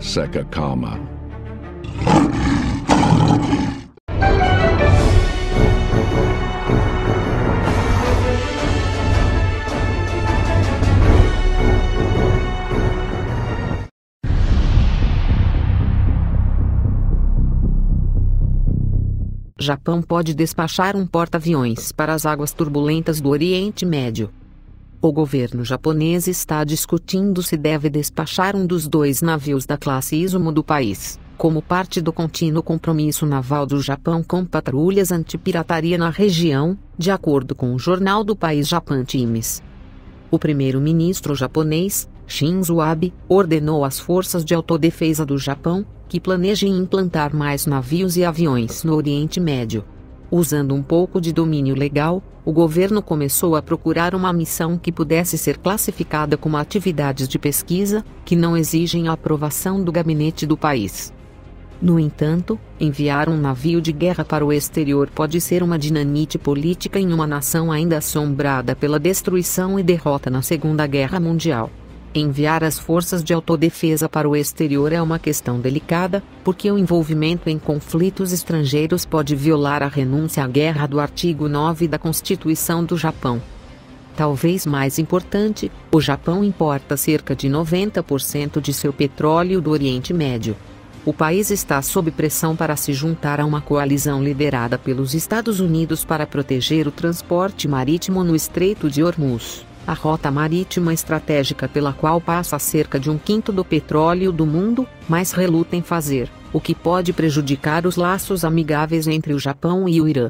Sekakama. Japão pode despachar um porta-aviões para as águas turbulentas do Oriente Médio. O governo japonês está discutindo se deve despachar um dos dois navios da classe Izumo do país, como parte do contínuo compromisso naval do Japão com patrulhas antipirataria na região, de acordo com o jornal do país Japan Times. O primeiro-ministro japonês, Shinzo Abe, ordenou às forças de autodefesa do Japão que planejem implantar mais navios e aviões no Oriente Médio. Usando um pouco de domínio legal, o governo começou a procurar uma missão que pudesse ser classificada como atividades de pesquisa, que não exigem a aprovação do gabinete do país. No entanto, enviar um navio de guerra para o exterior pode ser uma dinamite política em uma nação ainda assombrada pela destruição e derrota na Segunda Guerra Mundial. Enviar as forças de autodefesa para o exterior é uma questão delicada, porque o envolvimento em conflitos estrangeiros pode violar a renúncia à guerra do artigo 9 da Constituição do Japão. Talvez mais importante, o Japão importa cerca de 90% de seu petróleo do Oriente Médio. O país está sob pressão para se juntar a uma coalizão liderada pelos Estados Unidos para proteger o transporte marítimo no Estreito de Hormuz a rota marítima estratégica pela qual passa cerca de um quinto do petróleo do mundo, mas reluta em fazer, o que pode prejudicar os laços amigáveis entre o Japão e o Irã.